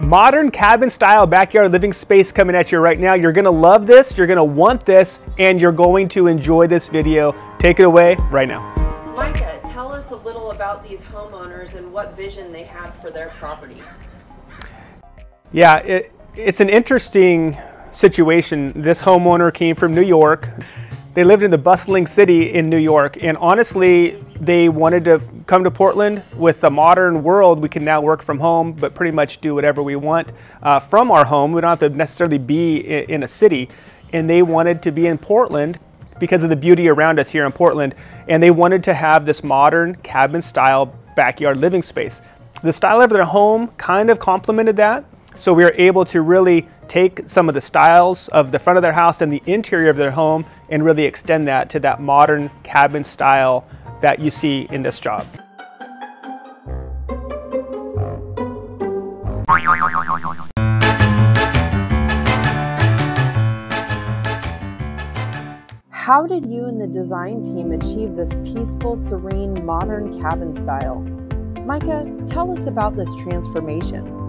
Modern cabin style backyard living space coming at you right now. You're gonna love this, you're gonna want this, and you're going to enjoy this video. Take it away right now. Micah, tell us a little about these homeowners and what vision they had for their property. Yeah, it, it's an interesting situation. This homeowner came from New York. They lived in the bustling city in New York, and honestly, they wanted to come to Portland. With the modern world, we can now work from home, but pretty much do whatever we want uh, from our home. We don't have to necessarily be in, in a city. And they wanted to be in Portland because of the beauty around us here in Portland, and they wanted to have this modern cabin style backyard living space. The style of their home kind of complemented that. So we were able to really take some of the styles of the front of their house and the interior of their home and really extend that to that modern cabin style that you see in this job. How did you and the design team achieve this peaceful, serene, modern cabin style? Micah, tell us about this transformation.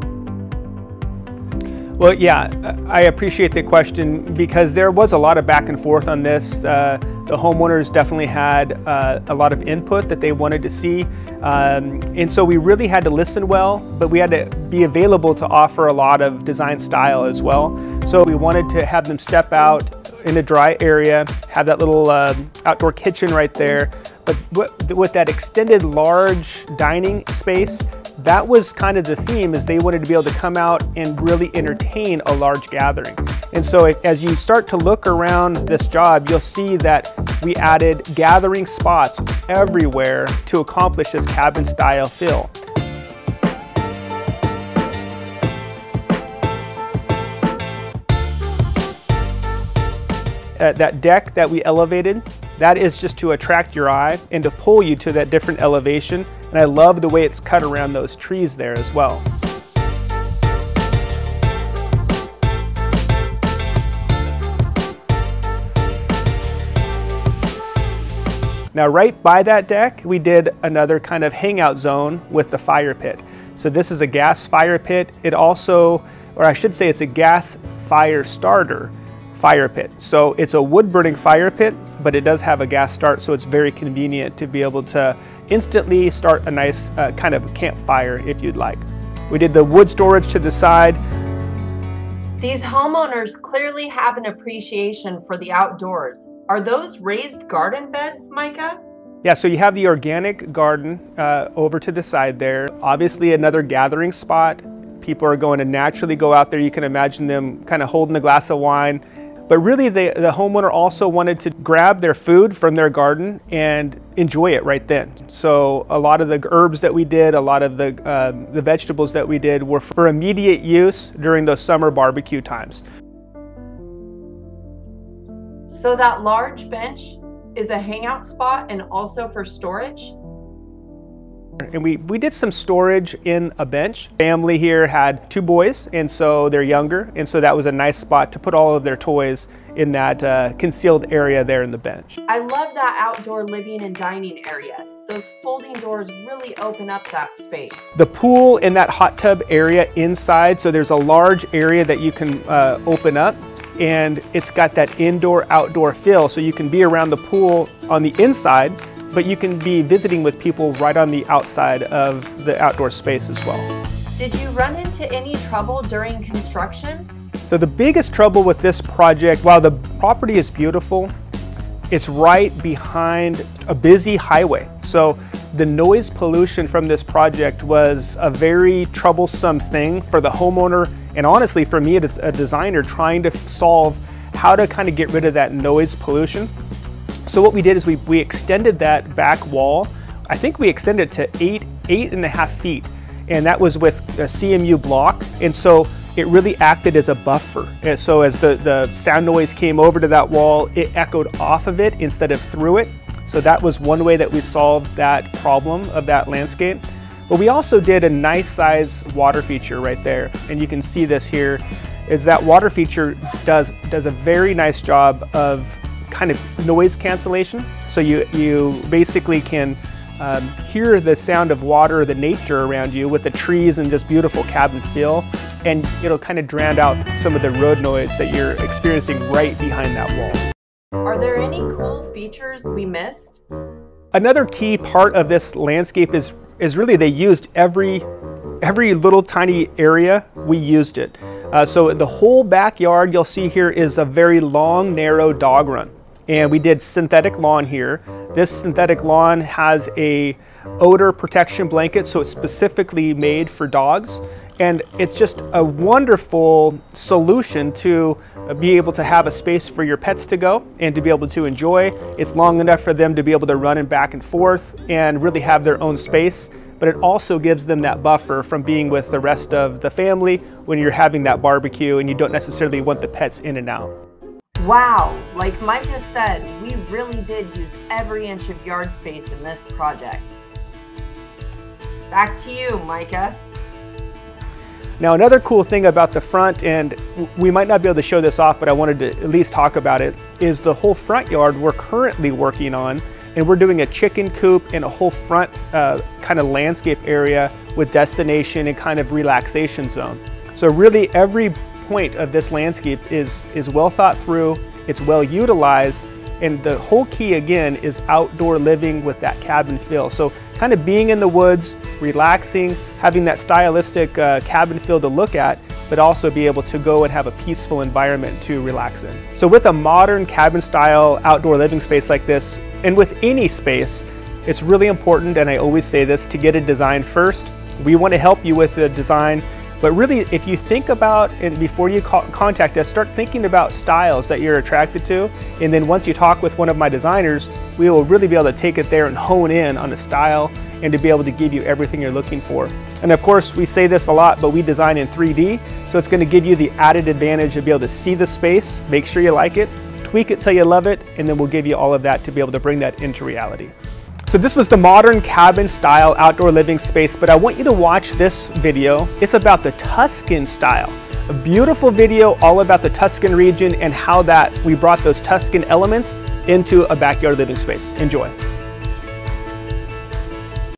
Well, yeah, I appreciate the question because there was a lot of back and forth on this. Uh, the homeowners definitely had uh, a lot of input that they wanted to see. Um, and so we really had to listen well, but we had to be available to offer a lot of design style as well. So we wanted to have them step out in a dry area, have that little uh, outdoor kitchen right there. But with that extended large dining space, that was kind of the theme is they wanted to be able to come out and really entertain a large gathering. And so as you start to look around this job, you'll see that we added gathering spots everywhere to accomplish this cabin style feel. Uh, that deck that we elevated that is just to attract your eye and to pull you to that different elevation. And I love the way it's cut around those trees there as well. Now right by that deck, we did another kind of hangout zone with the fire pit. So this is a gas fire pit. It also, or I should say it's a gas fire starter fire pit. So it's a wood burning fire pit, but it does have a gas start, so it's very convenient to be able to instantly start a nice uh, kind of campfire if you'd like. We did the wood storage to the side. These homeowners clearly have an appreciation for the outdoors. Are those raised garden beds, Micah? Yeah, so you have the organic garden uh, over to the side there. Obviously another gathering spot. People are going to naturally go out there. You can imagine them kind of holding a glass of wine, but really, the, the homeowner also wanted to grab their food from their garden and enjoy it right then. So a lot of the herbs that we did, a lot of the, uh, the vegetables that we did were for immediate use during those summer barbecue times. So that large bench is a hangout spot and also for storage? And we, we did some storage in a bench. Family here had two boys, and so they're younger, and so that was a nice spot to put all of their toys in that uh, concealed area there in the bench. I love that outdoor living and dining area. Those folding doors really open up that space. The pool in that hot tub area inside, so there's a large area that you can uh, open up and it's got that indoor outdoor feel so you can be around the pool on the inside but you can be visiting with people right on the outside of the outdoor space as well. Did you run into any trouble during construction? So the biggest trouble with this project, while the property is beautiful, it's right behind a busy highway. So the noise pollution from this project was a very troublesome thing for the homeowner and honestly for me as a designer trying to solve how to kind of get rid of that noise pollution. So what we did is we, we extended that back wall. I think we extended it to eight, eight and a half feet. And that was with a CMU block. And so it really acted as a buffer. And so as the, the sound noise came over to that wall, it echoed off of it instead of through it. So that was one way that we solved that problem of that landscape. But we also did a nice size water feature right there. And you can see this here, is that water feature does, does a very nice job of kind of noise cancellation. So you, you basically can um, hear the sound of water, the nature around you with the trees and just beautiful cabin feel. and it'll kind of drown out some of the road noise that you're experiencing right behind that wall. Are there any cool features we missed? Another key part of this landscape is, is really they used every, every little tiny area, we used it. Uh, so the whole backyard you'll see here is a very long, narrow dog run. And we did synthetic lawn here. This synthetic lawn has a odor protection blanket, so it's specifically made for dogs. And it's just a wonderful solution to be able to have a space for your pets to go and to be able to enjoy. It's long enough for them to be able to run and back and forth and really have their own space. But it also gives them that buffer from being with the rest of the family when you're having that barbecue and you don't necessarily want the pets in and out. Wow, like Micah said, we really did use every inch of yard space in this project. Back to you, Micah. Now another cool thing about the front, and we might not be able to show this off, but I wanted to at least talk about it, is the whole front yard we're currently working on, and we're doing a chicken coop and a whole front uh, kind of landscape area with destination and kind of relaxation zone. So really every point of this landscape is, is well thought through, it's well utilized, and the whole key again is outdoor living with that cabin feel. So kind of being in the woods, relaxing, having that stylistic uh, cabin feel to look at, but also be able to go and have a peaceful environment to relax in. So with a modern cabin style outdoor living space like this, and with any space, it's really important, and I always say this, to get a design first. We want to help you with the design but really, if you think about and before you contact us, start thinking about styles that you're attracted to. And then once you talk with one of my designers, we will really be able to take it there and hone in on a style and to be able to give you everything you're looking for. And of course, we say this a lot, but we design in 3D. So it's going to give you the added advantage to be able to see the space, make sure you like it, tweak it till you love it, and then we'll give you all of that to be able to bring that into reality. So this was the modern cabin style outdoor living space, but I want you to watch this video. It's about the Tuscan style. A beautiful video all about the Tuscan region and how that we brought those Tuscan elements into a backyard living space. Enjoy.